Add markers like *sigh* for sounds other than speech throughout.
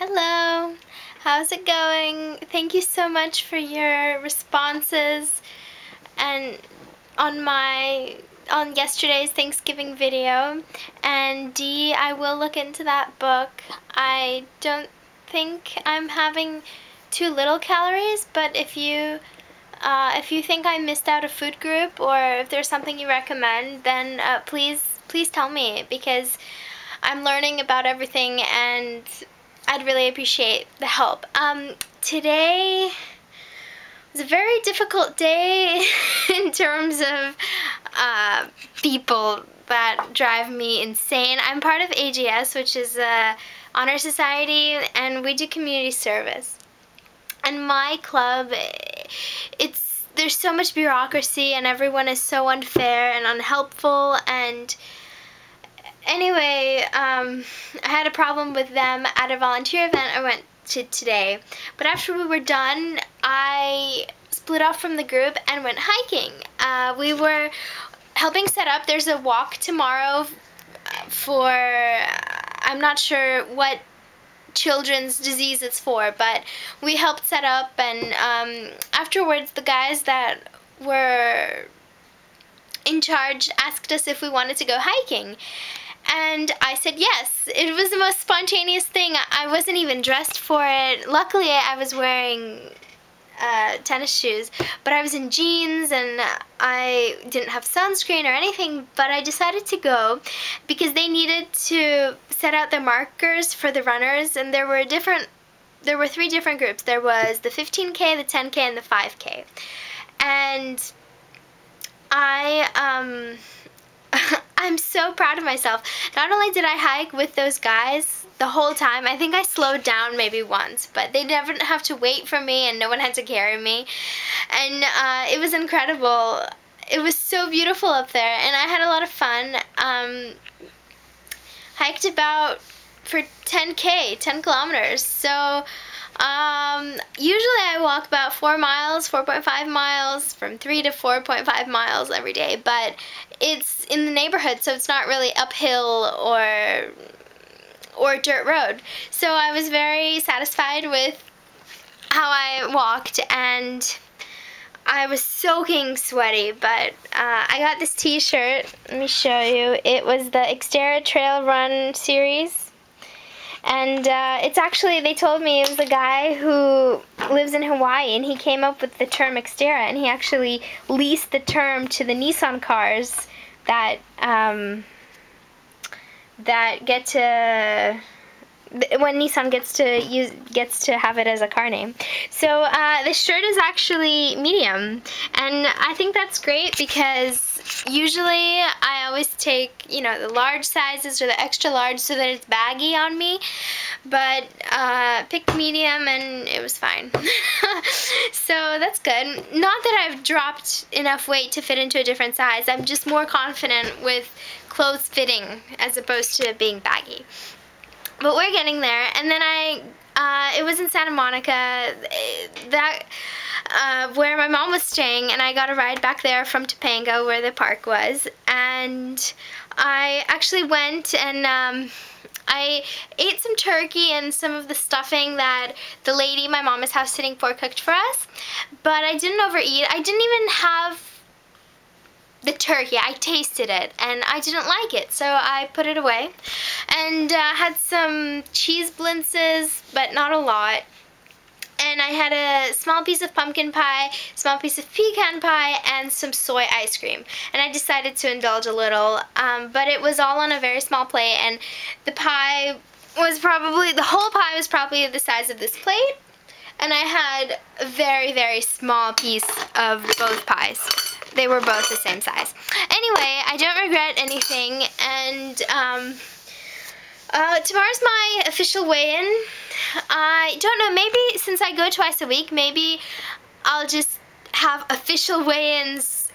Hello, how's it going? Thank you so much for your responses and on my on yesterday's Thanksgiving video and D I will look into that book. I don't think I'm having too little calories but if you uh, if you think I missed out a food group or if there's something you recommend then uh, please please tell me because I'm learning about everything and I'd really appreciate the help. Um, today was a very difficult day *laughs* in terms of uh, people that drive me insane. I'm part of AGS, which is a honor society, and we do community service. And my club, it's there's so much bureaucracy, and everyone is so unfair and unhelpful, and anyway, um, I had a problem with them at a volunteer event I went to today. But after we were done, I split off from the group and went hiking. Uh, we were helping set up. There's a walk tomorrow for, I'm not sure what children's disease it's for, but we helped set up and um, afterwards the guys that were in charge asked us if we wanted to go hiking and I said yes. It was the most spontaneous thing. I wasn't even dressed for it. Luckily, I was wearing uh, tennis shoes, but I was in jeans and I didn't have sunscreen or anything, but I decided to go because they needed to set out the markers for the runners and there were different there were three different groups. There was the 15K, the 10K, and the 5K. And I um I'm so proud of myself. Not only did I hike with those guys the whole time, I think I slowed down maybe once, but they never have to wait for me and no one had to carry me. And uh, it was incredible. It was so beautiful up there and I had a lot of fun. Um, hiked about for 10k, 10 kilometers. So um, usually I walk about 4 miles, 4.5 miles, from 3 to 4.5 miles every day, but it's in the neighborhood, so it's not really uphill or or dirt road. So I was very satisfied with how I walked and I was soaking sweaty, but uh, I got this t-shirt. Let me show you. It was the Xterra Trail Run series and uh, it's actually, they told me it was a guy who lives in Hawaii and he came up with the term Xterra and he actually leased the term to the Nissan cars that, um, that get to when Nissan gets to use gets to have it as a car name. So uh, this shirt is actually medium, and I think that's great because usually I always take you know the large sizes or the extra large so that it's baggy on me, but uh, picked medium and it was fine. *laughs* so that's good. Not that I've dropped enough weight to fit into a different size. I'm just more confident with clothes fitting as opposed to being baggy. But we're getting there. And then I, uh, it was in Santa Monica, that, uh, where my mom was staying, and I got a ride back there from Topanga, where the park was. And I actually went and, um, I ate some turkey and some of the stuffing that the lady my mom is house sitting for cooked for us, but I didn't overeat. I didn't even have the turkey. I tasted it and I didn't like it, so I put it away. And uh, had some cheese blintzes, but not a lot. And I had a small piece of pumpkin pie, small piece of pecan pie, and some soy ice cream. And I decided to indulge a little, um, but it was all on a very small plate, and the pie was probably, the whole pie was probably the size of this plate. And I had a very, very small piece of both pies they were both the same size. Anyway, I don't regret anything, and um, uh, tomorrow's my official weigh-in. I don't know, maybe since I go twice a week, maybe I'll just have official weigh-ins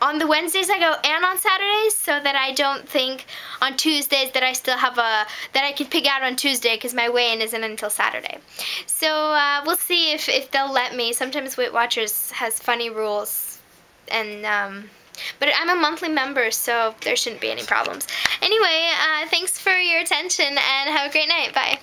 on the Wednesdays I go and on Saturdays so that I don't think on Tuesdays that I still have a, that I can pick out on Tuesday because my weigh-in isn't until Saturday. So uh, we'll see if, if they'll let me. Sometimes Weight Watchers has funny rules and um, but I'm a monthly member, so there shouldn't be any problems. Anyway, uh, thanks for your attention, and have a great night. Bye.